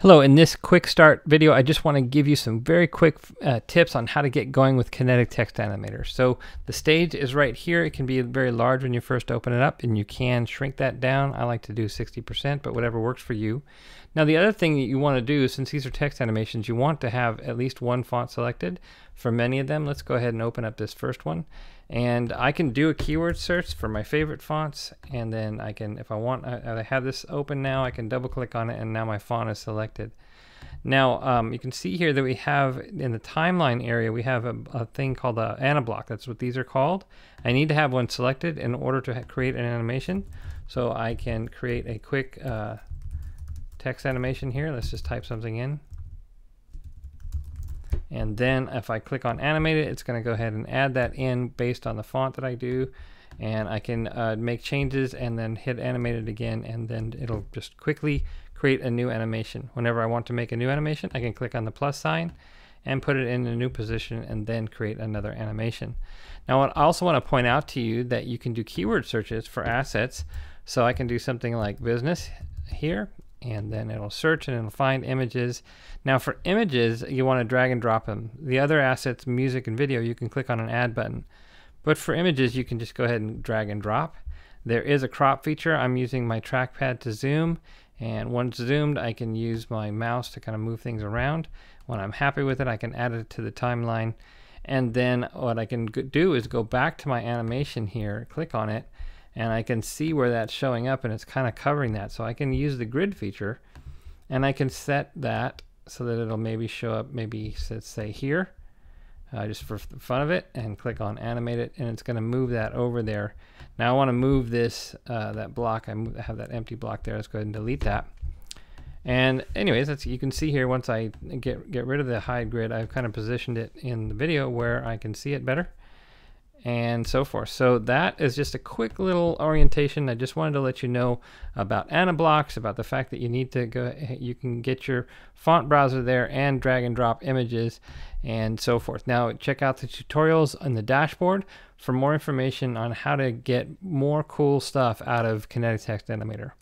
Hello, in this quick start video, I just want to give you some very quick uh, tips on how to get going with Kinetic Text Animator. So the stage is right here. It can be very large when you first open it up and you can shrink that down. I like to do 60%, but whatever works for you. Now the other thing that you want to do, since these are text animations, you want to have at least one font selected for many of them. Let's go ahead and open up this first one. And I can do a keyword search for my favorite fonts. And then I can, if I want, I, I have this open now, I can double click on it and now my font is selected. Now um, you can see here that we have in the timeline area we have a, a thing called a Anablock. That's what these are called. I need to have one selected in order to create an animation. So I can create a quick uh, text animation here. Let's just type something in. And then if I click on animate it, it's going to go ahead and add that in based on the font that I do. And I can uh, make changes and then hit animate it again and then it'll just quickly create a new animation. Whenever I want to make a new animation, I can click on the plus sign and put it in a new position and then create another animation. Now I also want to point out to you that you can do keyword searches for assets. So I can do something like business here and then it'll search and it'll find images. Now for images, you want to drag and drop them. The other assets, music and video, you can click on an add button. But for images, you can just go ahead and drag and drop. There is a crop feature. I'm using my trackpad to zoom. And once zoomed, I can use my mouse to kind of move things around. When I'm happy with it, I can add it to the timeline. And then what I can do is go back to my animation here, click on it, and I can see where that's showing up and it's kind of covering that. So I can use the grid feature and I can set that so that it'll maybe show up maybe say here uh, just for the fun of it and click on animate it and it's going to move that over there. Now I want to move this uh, that block I, I have that empty block there let's go ahead and delete that and anyways that's you can see here once I get get rid of the hide grid I've kind of positioned it in the video where I can see it better and so forth. So that is just a quick little orientation. I just wanted to let you know about Anablocks, about the fact that you need to go, you can get your font browser there and drag and drop images and so forth. Now check out the tutorials on the dashboard for more information on how to get more cool stuff out of Kinetic Text Animator.